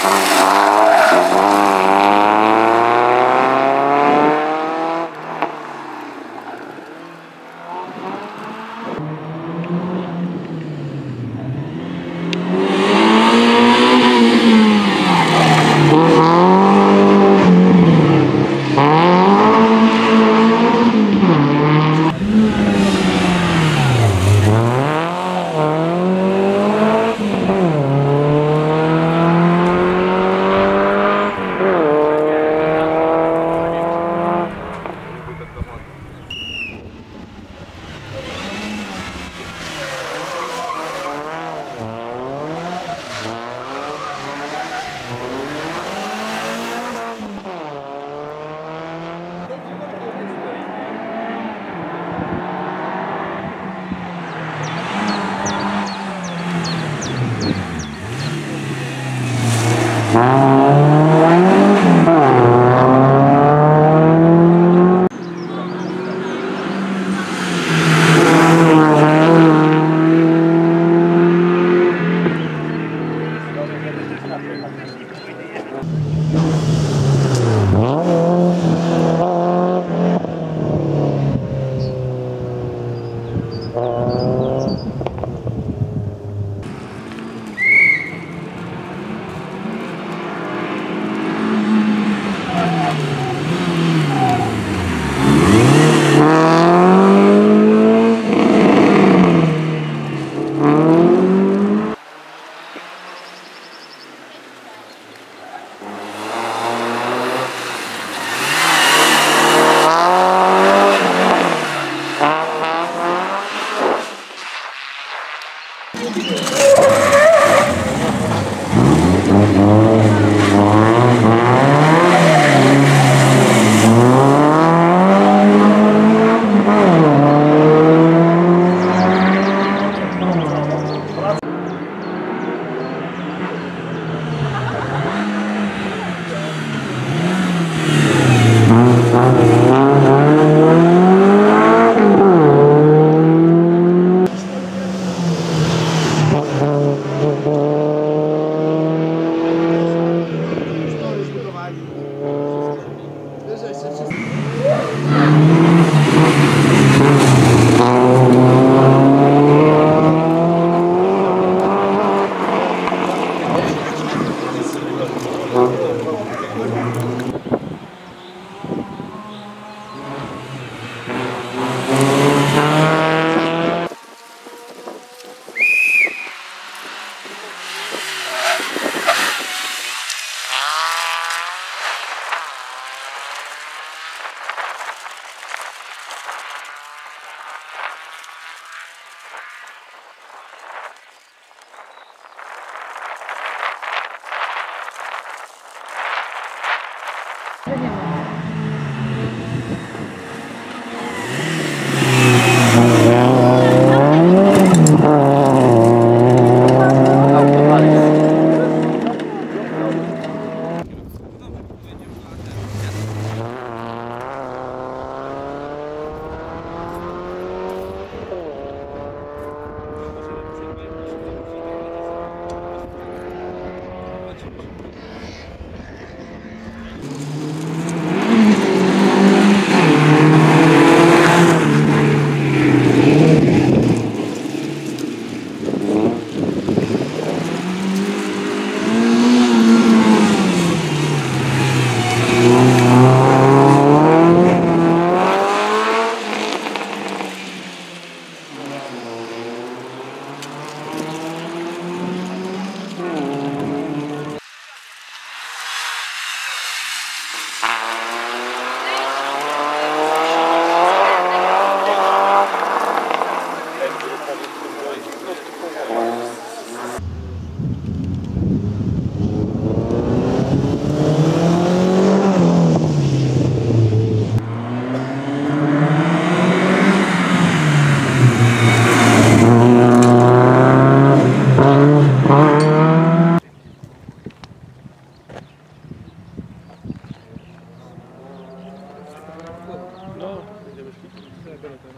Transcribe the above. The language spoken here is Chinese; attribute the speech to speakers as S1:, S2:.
S1: Bye.
S2: 嗯
S1: Gracias.